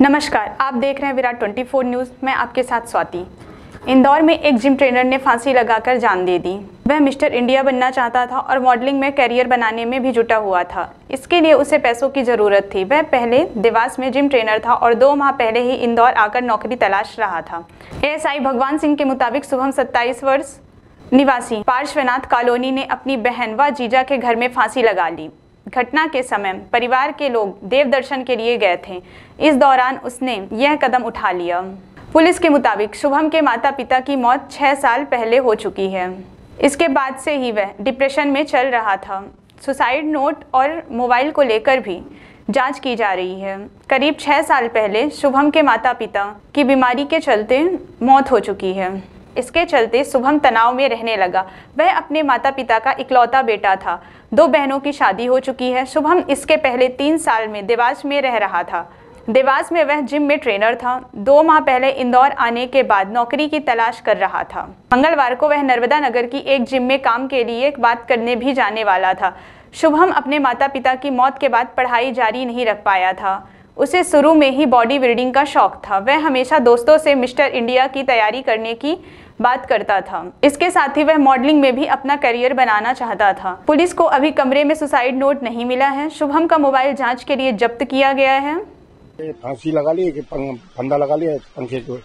नमस्कार, आप देख रहे हैं विराट 24 न्यूज़, मैं आपके साथ स्वाति। इंदौर में एक जिम ट्रेनर ने फांसी लगाकर जान दे दी। वह मिस्टर इंडिया बनना चाहता था और मॉडलिंग में करियर बनाने में भी जुटा हुआ था। इसके लिए उसे पैसों की ज़रूरत थी। वह पहले देवास में जिम ट्रेनर था और दो माह पहले ही इंदौर आकर नौकरी तलाश रहा था। एएसआई भगवान सिंह के मुताबिक शुभम 27 वर्ष निवासी पार्श्वनाथ कॉलोनी ने अपनी बहन व जीजा के घर में फांसी लगा ली। घटना के समय परिवार के लोग देव दर्शन के लिए गए थे। इस दौरान उसने यह कदम उठा लिया। पुलिस के मुताबिक शुभम के माता पिता की मौत छह साल पहले हो चुकी है। इसके बाद से ही वह डिप्रेशन में चल रहा था। सुसाइड नोट और मोबाइल को लेकर भी जाँच की जा रही है। करीब छह साल पहले शुभम के माता पिता की बीमारी के चलते मौत हो चुकी है। इसके चलते शुभम तनाव में रहने लगा। वह अपने माता पिता का इकलौता बेटा था। दो बहनों की शादी हो चुकी है। शुभम इसके पहले तीन साल में देवास में रह रहा था। देवास में वह जिम में ट्रेनर था। दो माह पहले इंदौर आने के बाद नौकरी की तलाश कर रहा था। मंगलवार को वह नर्मदा नगर की एक जिम में काम के लिए बात करने भी जाने वाला था। शुभम अपने माता पिता की मौत के बाद पढ़ाई जारी नहीं रख पाया था। उसे शुरू में ही बॉडी बिल्डिंग का शौक था। वह हमेशा दोस्तों से मिस्टर इंडिया की तैयारी करने की बात करता था। इसके साथ ही वह मॉडलिंग में भी अपना करियर बनाना चाहता था। पुलिस को अभी कमरे में सुसाइड नोट नहीं मिला है। शुभम का मोबाइल जाँच के लिए जब्त किया गया है। फांसी लगा ली पंग- फंदा लगा लिया पंखे को।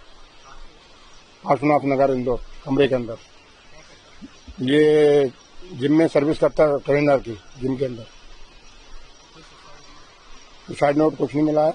आसनाथ नगर इंदौर, कमरे के अंदर। ये जिम में सर्विस करता है ट्रेनर की, जिम के अंदर। सुसाइड नोट कुछ नहीं मिला है।